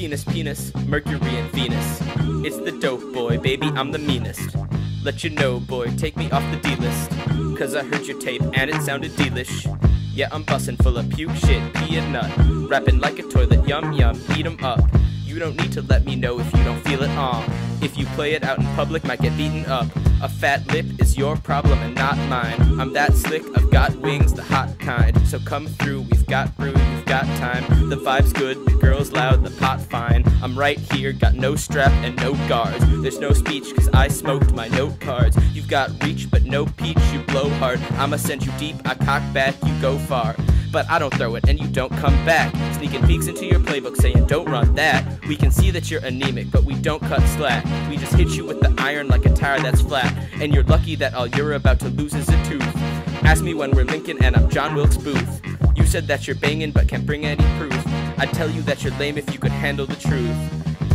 Penis, penis, Mercury and Venus. It's the dope boy, baby, I'm the meanest. Let you know, boy, take me off the D list. Cause I heard your tape and it sounded delish. Yeah, I'm bussin' full of puke shit, pee and nut. Rapping like a toilet, yum yum, eat 'em up. You don't need to let me know if you don't feel it on. If you play it out in public, might get beaten up. A fat lip is your problem and not mine. I'm that slick, I've got wings, the hot kind. So come through, we've got room, we've got time. The vibe's good, the girl's loud, the pot fine. I'm right here, got no strap and no guards. There's no speech, cause I smoked my note cards. You've got reach, but no peach, you blow hard. I'ma send you deep, I cock back, you go far but I don't throw it and you don't come back. Sneaking peeks into your playbook saying don't run that. We can see that you're anemic, but we don't cut slack. We just hit you with the iron like a tire that's flat. And you're lucky that all you're about to lose is a tooth. Ask me when we're Lincoln and I'm John Wilkes Booth. You said that you're banging but can't bring any proof. I'd tell you that you're lame if you could handle the truth.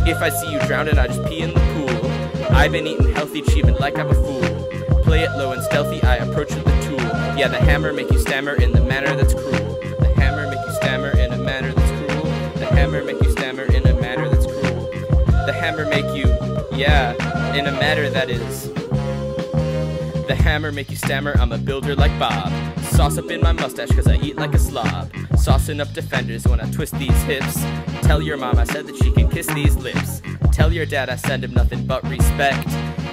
If I see you drowning, I just pee in the pool. I've been eating healthy, cheap, like I'm a fool. Play it low and stealthy, I approach with the tool. Yeah, the hammer make you stammer in the manner that's cruel. The hammer make you, yeah, in a manner that is. The hammer make you stammer, I'm a builder like Bob. Sauce up in my mustache cause I eat like a slob. Saucing up defenders when I twist these hips. Tell your mom I said that she can kiss these lips. Tell your dad I send him nothing but respect.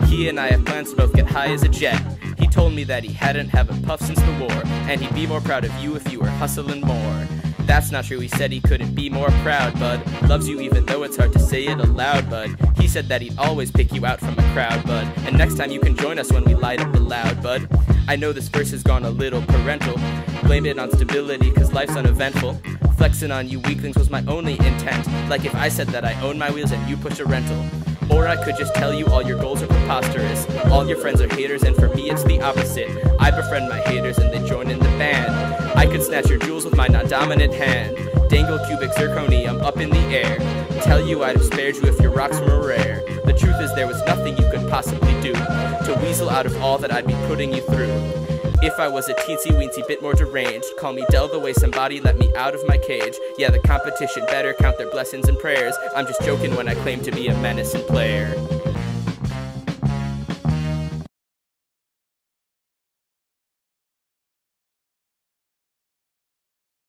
He and I have plans to both get high as a jet. He told me that he hadn't have a puff since the war, and he'd be more proud of you if you were hustling more. That's not true, he said he couldn't be more proud, bud. Loves you even though it's hard to say it aloud, bud. He said that he'd always pick you out from a crowd, bud. And next time you can join us when we light up the loud, bud. I know this verse has gone a little parental. Blame it on stability, cause life's uneventful. Flexing on you weaklings was my only intent. Like if I said that I own my wheels and you push a rental. Or I could just tell you all your goals are preposterous. All your friends are haters, and for me it's the opposite. I befriend my haters and they join in the band. I could snatch your jewels with my non dominant hand. Dangle cubic zirconium up in the air. Tell you I'd have spared you if your rocks were rare. The truth is, there was nothing you could possibly do to weasel out of all that I'd be putting you through. If I was a teensy weensy bit more deranged, call me Del the way somebody let me out of my cage. Yeah, the competition better count their blessings and prayers. I'm just joking when I claim to be a menacing player.